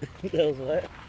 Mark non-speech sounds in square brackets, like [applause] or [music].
[laughs] that was what?